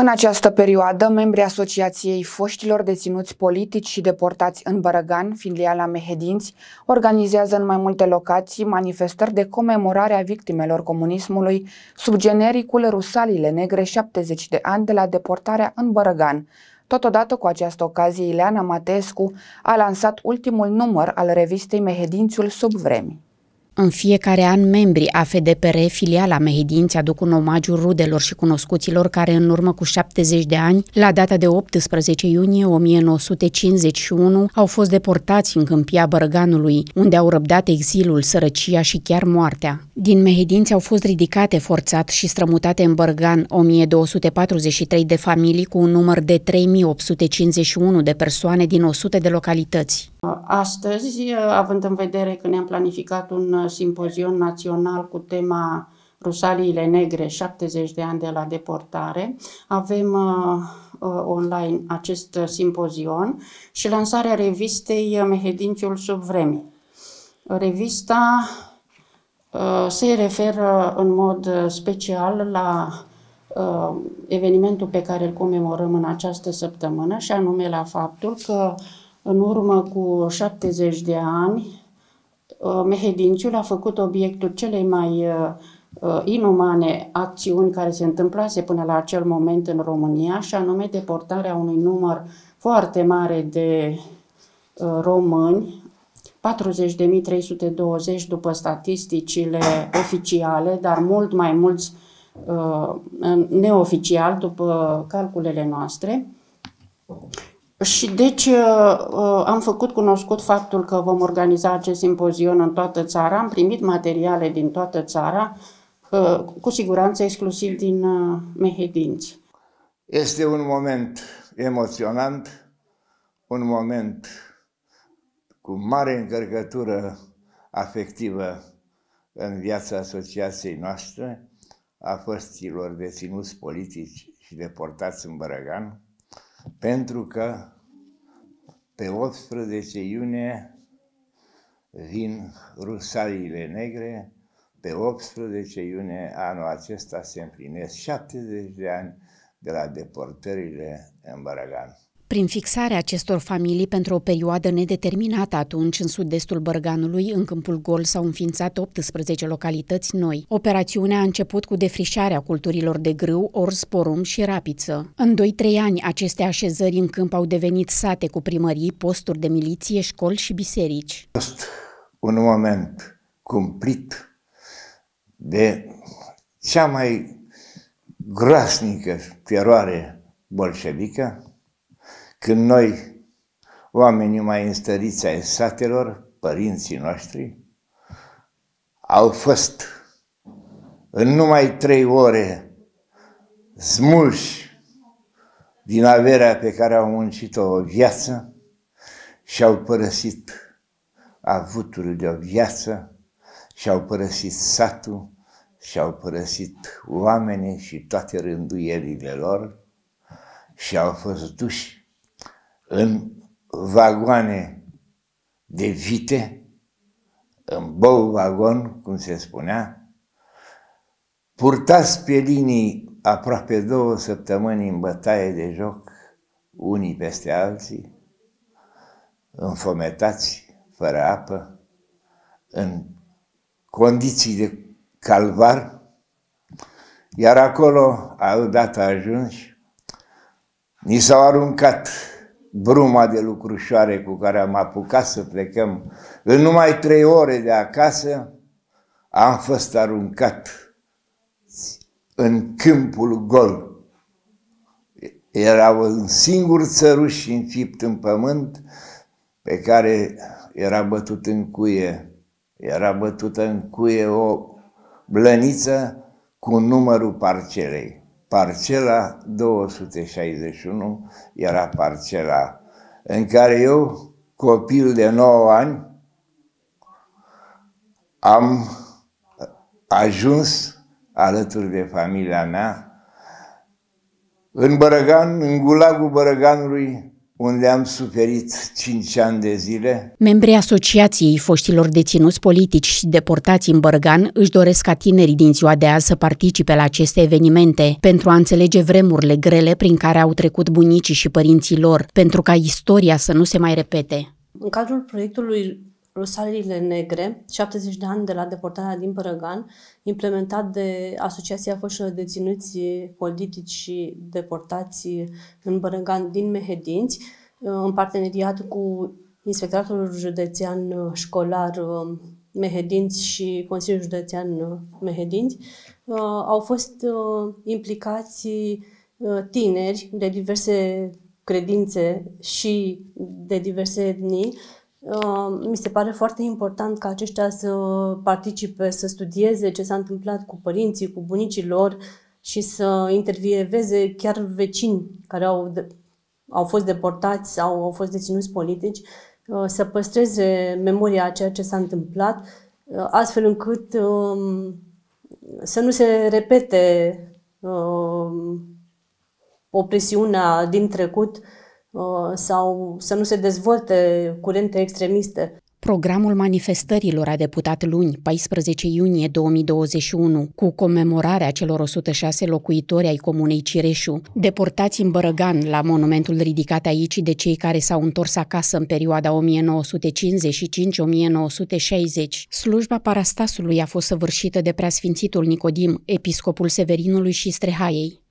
În această perioadă, membrii Asociației Foștilor Deținuți Politici și Deportați în Bărăgan, filiala Mehedinți, organizează în mai multe locații manifestări de comemorare a victimelor comunismului sub genericul Rusalile Negre 70 de ani de la deportarea în Bărăgan. Totodată cu această ocazie, Ileana Matescu a lansat ultimul număr al revistei Mehedințiul sub vremi. În fiecare an, membrii AFDPR, filiala Mehedinți, aduc un omagiu rudelor și cunoscuților care, în urmă cu 70 de ani, la data de 18 iunie 1951, au fost deportați în câmpia Bărăganului, unde au răbdat exilul, sărăcia și chiar moartea. Din Mehedinți au fost ridicate forțat și strămutate în Bărgan 1243 de familii cu un număr de 3851 de persoane din 100 de localități. Astăzi, având în vedere că ne-am planificat un simpozion național cu tema Rusaliile Negre, 70 de ani de la deportare. Avem uh, uh, online acest simpozion și lansarea revistei Mehedințiul sub vreme. Revista uh, se referă în mod special la uh, evenimentul pe care îl comemorăm în această săptămână și anume la faptul că în urmă cu 70 de ani Uh, Mehedinciul a făcut obiectul celei mai uh, uh, inumane acțiuni care se întâmplase până la acel moment în România, și anume deportarea unui număr foarte mare de români, 40.320 după statisticile oficiale, dar mult mai mulți neoficial după calculele noastre. Și deci uh, uh, am făcut cunoscut faptul că vom organiza acest simpozion în toată țara, am primit materiale din toată țara, uh, cu siguranță exclusiv din Mehedinți. Este un moment emoționant, un moment cu mare încărcătură afectivă în viața asociației noastre, a fostilor deținuți politici și deportați în Bărăgan, pentru că pe 18 iunie vin rusaliile negre, pe 18 iunie anul acesta se împlinesc 70 de ani de la deportările în Baragan. Prin fixarea acestor familii pentru o perioadă nedeterminată atunci în sud-estul Bărganului, în Câmpul Gol s-au înființat 18 localități noi. Operațiunea a început cu defrișarea culturilor de grâu, orz, porum și rapiță. În 2-3 ani, aceste așezări în câmp au devenit sate cu primării, posturi de miliție, școli și biserici. A fost un moment cumplit de cea mai groasnică teroare bolșevică, când noi, oamenii mai înstăriți ai satelor, părinții noștri, au fost în numai trei ore smulși din averea pe care au muncit-o o viață și au părăsit avutul de o viață și au părăsit satul și au părăsit oamenii și toate rânduierile lor și au fost duși în vagoane de vite, în bou vagon, cum se spunea, purtați pe linii aproape două săptămâni în bătaie de joc, unii peste alții, înfometați, fără apă, în condiții de calvar, iar acolo, au dat ajuns, ni s-au aruncat bruma de lucrușoare cu care am apucat să plecăm, în numai trei ore de acasă, am fost aruncat în câmpul gol. Era un singur țăruș înfipt în pământ pe care era bătut în cuie. Era bătută în cuie o blăniță cu numărul parcelei. Parcela 261 era parcela în care eu, copil de 9 ani, am ajuns alături de familia mea în Bărăgan, în gulagul Bărăganului, unde am suferit 5 ani de zile. Membrii Asociației Foștilor Deținuți Politici și Deportați în Bărgan își doresc ca tinerii din ziua de azi să participe la aceste evenimente pentru a înțelege vremurile grele prin care au trecut bunicii și părinții lor, pentru ca istoria să nu se mai repete. În cadrul proiectului Rosaliile Negre, 70 de ani de la deportarea din Bărăgan, implementat de Asociația Foșilor Deținuți Politici și Deportați în Bărăgan din Mehedinți, în parteneriat cu Inspectoratul Județean Școlar Mehedinți și Consiliul Județean Mehedinți, au fost implicați tineri de diverse credințe și de diverse etnii, mi se pare foarte important ca aceștia să participe, să studieze ce s-a întâmplat cu părinții, cu bunicii lor și să intervieveze chiar vecini care au, de, au fost deportați sau au fost deținuți politici, uh, să păstreze memoria a ceea ce s-a întâmplat, uh, astfel încât um, să nu se repete um, opresiunea din trecut Uh, sau să nu se dezvolte curente extremiste. Programul manifestărilor a deputat luni, 14 iunie 2021, cu comemorarea celor 106 locuitori ai comunei Cireșu, deportați în Bărăgan la monumentul ridicat aici de cei care s-au întors acasă în perioada 1955-1960. Slujba parastasului a fost săvârșită de preasfințitul Nicodim, episcopul Severinului și Strehaiei.